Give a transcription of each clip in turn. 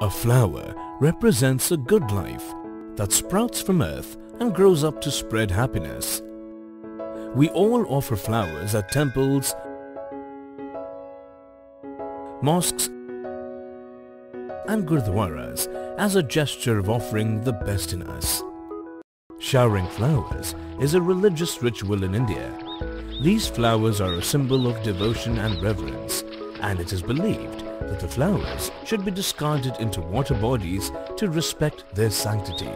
A flower represents a good life that sprouts from earth and grows up to spread happiness. We all offer flowers at temples, mosques and gurdwaras as a gesture of offering the best in us. Showering flowers is a religious ritual in India. These flowers are a symbol of devotion and reverence and it is believed that the flowers should be discarded into water bodies to respect their sanctity.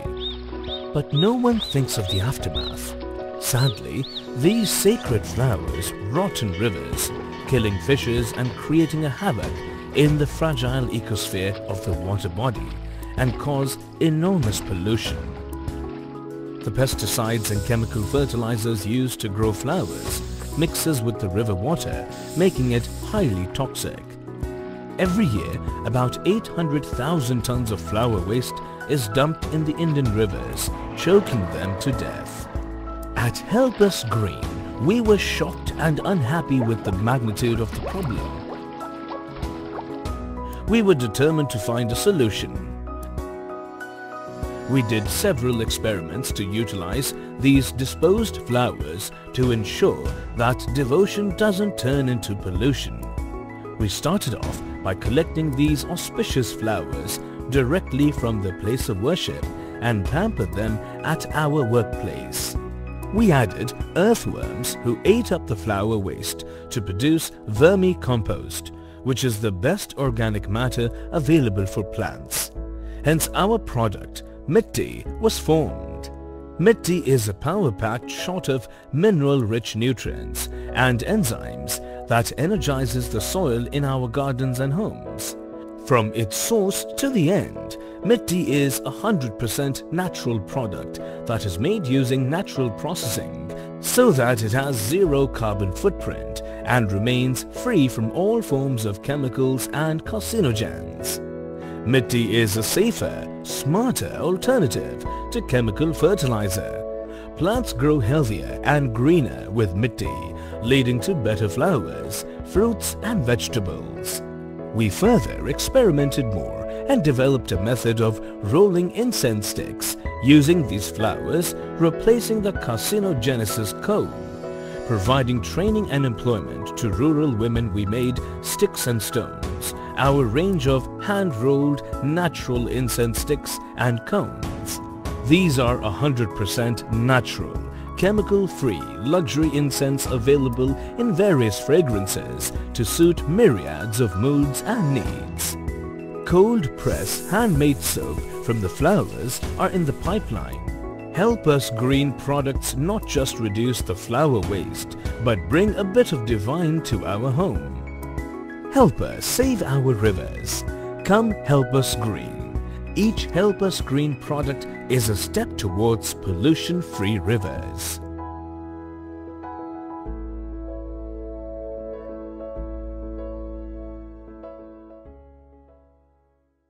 But no one thinks of the aftermath. Sadly, these sacred flowers rot in rivers, killing fishes and creating a havoc in the fragile ecosphere of the water body and cause enormous pollution. The pesticides and chemical fertilizers used to grow flowers mixes with the river water, making it highly toxic. Every year, about 800,000 tons of flower waste is dumped in the Indian rivers, choking them to death. At Help Us Green, we were shocked and unhappy with the magnitude of the problem. We were determined to find a solution. We did several experiments to utilize these disposed flowers to ensure that devotion doesn't turn into pollution. We started off by collecting these auspicious flowers directly from the place of worship and pampered them at our workplace. We added earthworms who ate up the flower waste to produce vermicompost, which is the best organic matter available for plants. Hence our product, Mitti, was formed. Mitti is a power-packed shot of mineral-rich nutrients and enzymes that energizes the soil in our gardens and homes. From its source to the end, Mitti is a 100% natural product that is made using natural processing so that it has zero carbon footprint and remains free from all forms of chemicals and carcinogens. Mitti is a safer, smarter alternative to chemical fertilizer. Plants grow healthier and greener with Mitti leading to better flowers, fruits and vegetables. We further experimented more and developed a method of rolling incense sticks using these flowers replacing the carcinogenesis coal. Providing training and employment to rural women we made sticks and stones, our range of hand-rolled natural incense sticks and cones. These are 100% natural chemical-free luxury incense available in various fragrances to suit myriads of moods and needs. Cold press handmade soap from the flowers are in the pipeline. Help us green products not just reduce the flower waste but bring a bit of divine to our home. Help us save our rivers. Come help us green. Each Help Us Green product is a step towards pollution-free rivers.